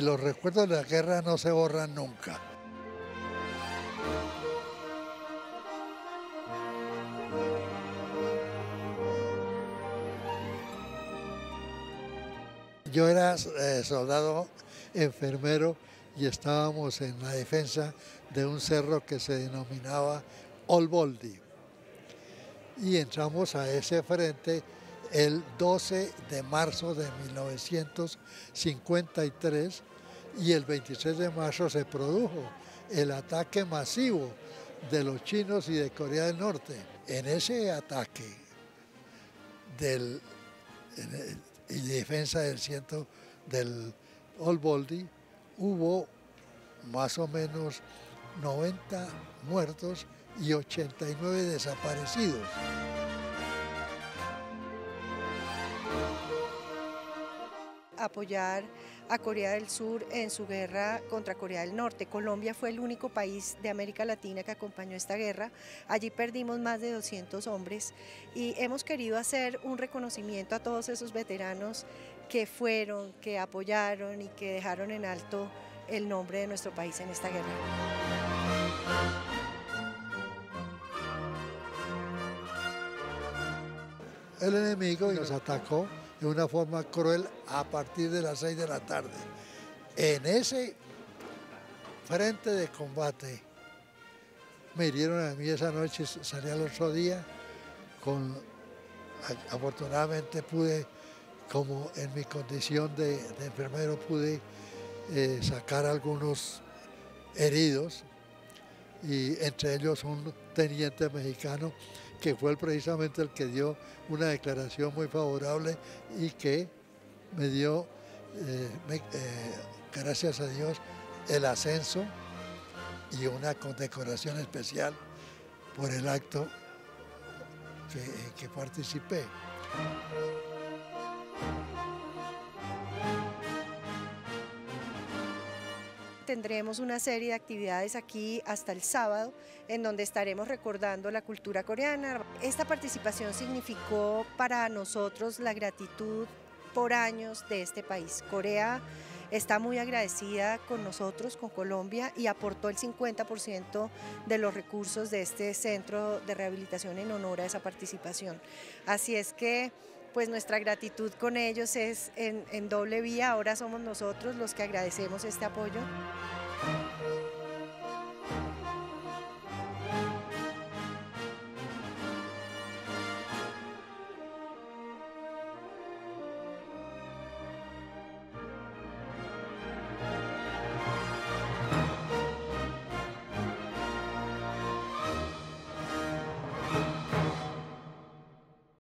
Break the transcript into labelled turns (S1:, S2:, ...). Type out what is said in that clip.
S1: Los recuerdos de la guerra no se borran nunca. Yo era eh, soldado enfermero y estábamos en la defensa de un cerro que se denominaba Olboldi. Y entramos a ese frente el 12 de marzo de 1953 y el 26 de marzo se produjo el ataque masivo de los chinos y de Corea del Norte. En ese ataque del, y defensa del ciento del Old Boldy, hubo más o menos 90 muertos y 89 desaparecidos.
S2: Apoyar a Corea del Sur en su guerra contra Corea del Norte. Colombia fue el único país de América Latina que acompañó esta guerra. Allí perdimos más de 200 hombres y hemos querido hacer un reconocimiento a todos esos veteranos que fueron, que apoyaron y que dejaron en alto el nombre de nuestro país en esta guerra.
S1: El enemigo nos atacó de una forma cruel a partir de las 6 de la tarde. En ese frente de combate me hirieron a mí esa noche, salí al otro día, con, afortunadamente pude, como en mi condición de, enfermero, pude eh, sacar algunos heridos y entre ellos un teniente mexicano que fue precisamente el que dio una declaración muy favorable y que me dio, eh, eh, gracias a Dios, el ascenso y una condecoración especial por el acto que participé.
S2: Tendremos una serie de actividades aquí hasta el sábado en donde estaremos recordando la cultura coreana. Esta participación significó para nosotros la gratitud por años de este país. Corea está muy agradecida con nosotros, con Colombia, y aportó el 50% de los recursos de este centro de rehabilitación en honor a esa participación. Así es que pues nuestra gratitud con ellos es en, doble vía, ahora somos nosotros los que agradecemos este apoyo.